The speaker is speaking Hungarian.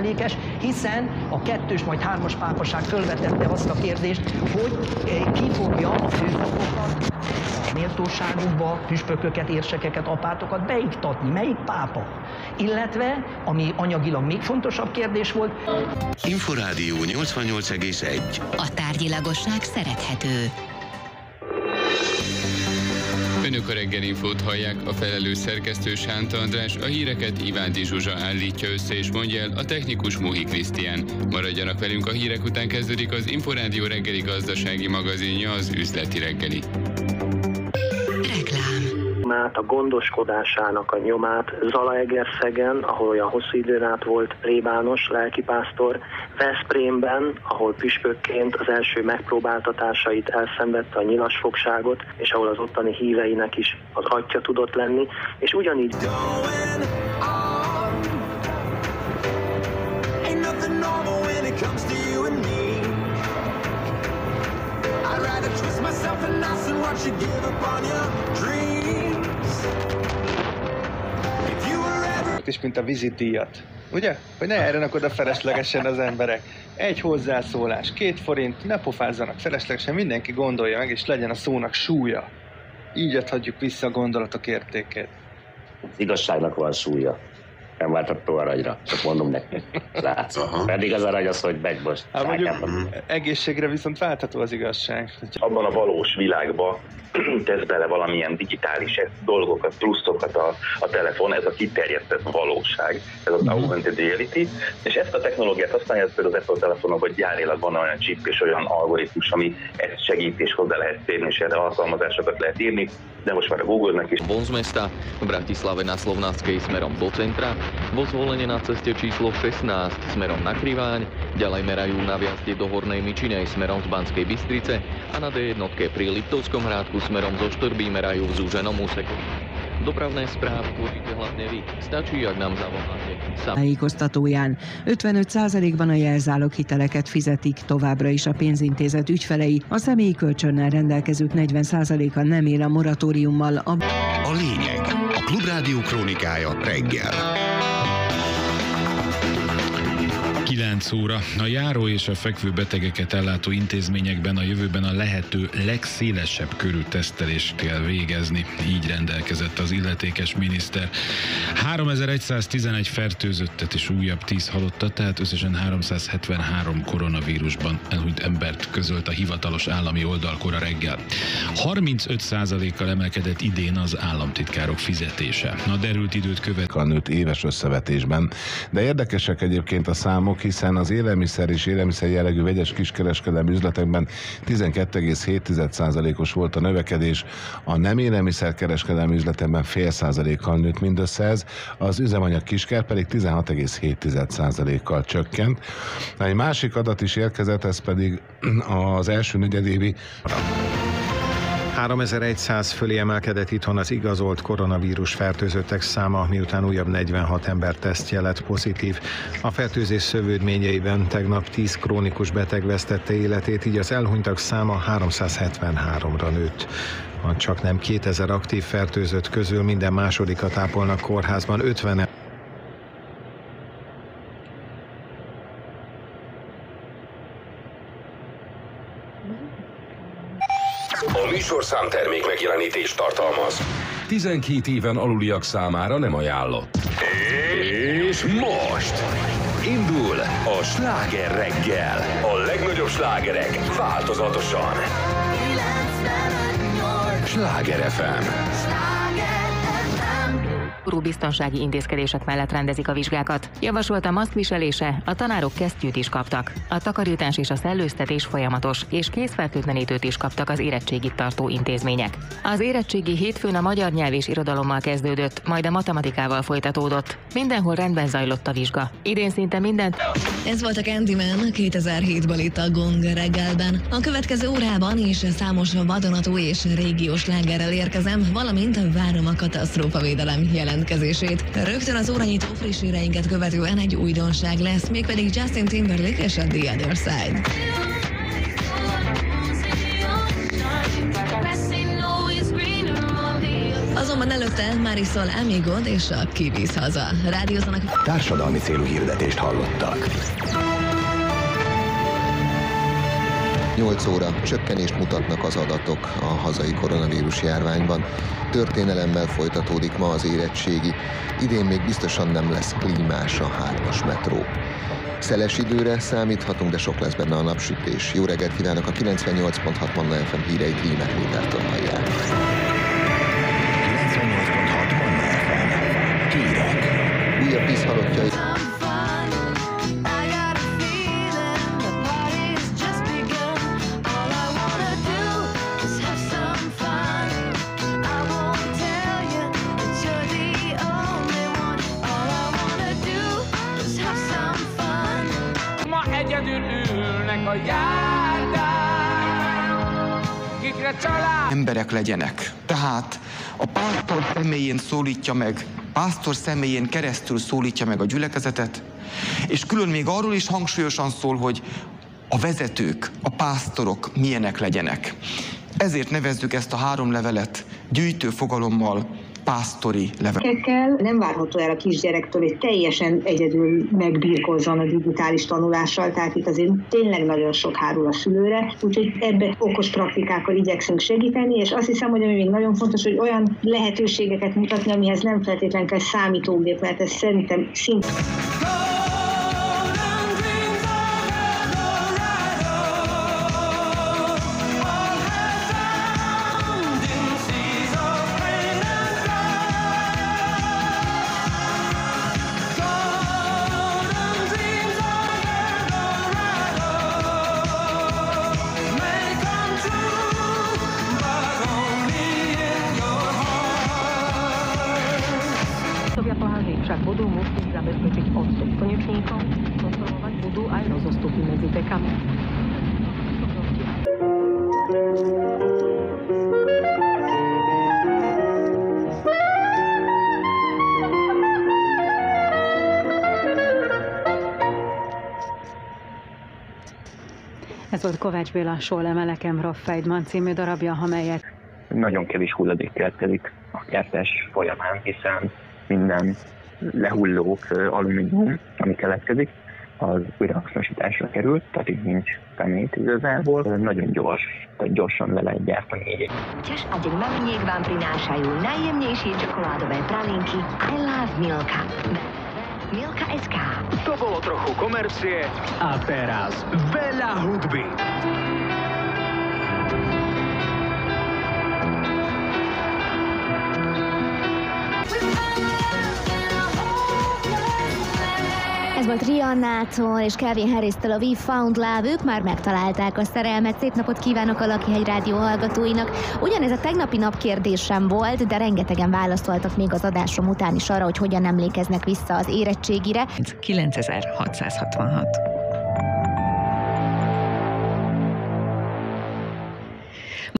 mellékes, hiszen a kettős, majd hármas pápaság fölvetette azt a kérdést, hogy eh, ki fogja a főpapokat, a méltóságukba, püspököket, érsekeket, apátokat beiktatni, melyik pápa. Illetve, ami anyagilag még fontosabb kérdés volt. Inforádió 88,1. A tárgyilagosság szerethető. Önök a reggel infót hallják, a felelős szerkesztő Sánta András, a híreket Ivánti Zsuzsa állítja össze és mondja el, a technikus Móhi Krisztián. Maradjanak velünk a hírek után kezdődik az Inforádió reggeli gazdasági magazinja, az üzleti reggeli. Reklám. a gondoskodásának a nyomát Zalaegerszegen, ahol olyan hosszú időn át volt plébános lelkipásztor, Veszprémben, ahol püspökként az első megpróbáltatásait elszenvedte a nyilasfogságot, és ahol az ottani híveinek is az atya tudott lenni, és ugyanígy give up on your dreams. If you were ever is, mint a vízidíjat. Ugye? Hogy ne erre oda feleslegesen az emberek. Egy hozzászólás, két forint, ne pofázzanak feleslegesen, mindenki gondolja meg, és legyen a szónak súlya. Így adhatjuk vissza a gondolatok értékét. Az igazságnak van súlya. Nem váltató aranyra, csak mondom neked. Látsz. Aha. Pedig az arany az, hogy megy most. Hát mondjuk egészségre viszont váltható az igazság. abban a valós világba tesz bele valamilyen digitális dolgokat, pluszokat a, a telefon, ez a kiterjesztett valóság, ez az augmented reality, és ezt a technológiát használja ez például az Apple telefonok, hogy járilag van olyan chip és olyan algoritmus, ami ezt segít és hozzá lehet férni, és erre alkalmazásokat lehet írni, de most már a Google-nek is Von z mesta v Bratislave na Slovnáckej smerom do centra, vo zvolenie na ceste číslo 16 smerom na Kriváň, ďalej merajú na viazde do Hornej Mičinej smerom z Banskej Bystrice a na D1 pri Liptovskom hrádku smerom zo Štrbí merajú v zúženom úseku. Dopravné správy tvoríte hlavne vy. Stačí, ak nám zavoláte. Sam. Tájékoztatóján 55%-ban a jelzálog hiteleket fizetik, továbbra is a pénzintézet ügyfelei, a személyi kölcsönnel rendelkezők 40%-a nem él a moratóriummal, a A lényeg. A Klubrádió krónikája reggel. 9 óra. A járó és a fekvő betegeket ellátó intézményekben a jövőben a lehető legszélesebb körű tesztelést kell végezni. Így rendelkezett az illetékes miniszter. 3111 fertőzöttet és újabb 10 halottat, tehát összesen 373 koronavírusban elhunyt embert közölt a hivatalos állami oldalkora reggel. 35%-kal emelkedett idén az államtitkárok fizetése. A derült időt követ a nőtt éves összevetésben. De érdekesek egyébként a számok, hiszen az élelmiszer és élelmiszer jellegű vegyes kiskereskedelmi üzletekben 12,7%-os volt a növekedés, a nem élelmiszer kereskedelmi üzletekben fél százalékkal nőtt mindössze ez, az üzemanyag kisker pedig 16,7%-kal csökkent. Egy másik adat is érkezett, ez pedig az első negyedévi 3100 fölé emelkedett itthon az igazolt koronavírus fertőzöttek száma, miután újabb 46 ember tesztje lett pozitív. A fertőzés szövődményeiben tegnap 10 krónikus beteg vesztette életét, így az elhunytak száma 373-ra nőtt. A csak nem 2000 aktív fertőzött közül minden másodikat ápolnak kórházban 50 A műsorszám termék megjelenítést tartalmaz. 12 éven aluliak számára nem ajánlott. És most indul a sláger reggel. A legnagyobb slágerek változatosan. Sláger FM. Szigorú biztonsági intézkedések mellett rendezik a vizsgákat. Javasolt a maszkviselése, a tanárok kesztyűt is kaptak. A takarítás és a szellőztetés folyamatos, és készfertőtlenítőt is kaptak az érettségit tartó intézmények. Az érettségi hétfőn a magyar nyelv és irodalommal kezdődött, majd a matematikával folytatódott. Mindenhol rendben zajlott a vizsga. Idén szinte mindent Ez volt a Candyman 2007-ben itt a Gong reggelben. A következő órában is számos vadonatúj és régiós lágerrel érkezem, valamint várom a katasztrófavédelem jelentkezését. Rögtön az óranyitó friss híreinket követően egy újdonság lesz, mégpedig Justin Timberlake és a The Other Side. Azonban Előtte Marisol Amigod és a Kivisz haza. Rádiózanak. Társadalmi célú hirdetést hallottak. 8 óra csökkenést mutatnak az adatok a hazai koronavírus járványban. Történelemmel folytatódik ma az érettségi. Idén még biztosan nem lesz klímás a hármas metró. Szeles időre számíthatunk, de sok lesz benne a napsütés. Jó reggelt kívánok a 98.6 Manna FM híreit Rímek Pétertől hallják. A járdán, kikre család emberek legyenek. Tehát a pásztor személyén szólítja meg, pásztor személyén keresztül szólítja meg a gyülekezetet, és külön még arról is hangsúlyosan szól, hogy a vezetők, a pásztorok milyenek legyenek. Ezért nevezzük ezt a három levelet gyűjtő fogalommal pásztori level. Gyerekekkel nem várható el a kisgyerektől, hogy teljesen egyedül megbírkozzon a digitális tanulással, tehát itt azért tényleg nagyon sok hárul a szülőre, úgyhogy ebbe okos praktikákkal igyekszünk segíteni, és azt hiszem, hogy ami még nagyon fontos, hogy olyan lehetőségeket mutatni, amihez nem feltétlenül kell számítógép, mert ez szerintem szinte aj rozostupy medzi dekami. Ez volt Kovács Béla Sóle Melekem Rob Feidman című darabja, amelyet nagyon kevés hulladék keletkezik a kertes folyamán, hiszen minden lehulló alumínium, ami keletkezik, az újrahasznosításra kerül, tehát itt nincs szemét igazából. Nagyon gyors, tehát gyorsan le lehet gyártani így Tiež a deň maminiek vám prinášajú najjemnejšie čokoládové pralinky I Love Milka. Milka SK. To bolo trochu komercie a teraz veľa hudby. Volt Riannától és Calvin Harris-től a We Found Love, ők már megtalálták a szerelmet. Szép napot kívánok a Lakihegy Rádió hallgatóinak. Ugyanez a tegnapi nap kérdésem volt, de rengetegen válaszoltak még az adásom után is arra, hogy hogyan emlékeznek vissza az érettségire. 9666.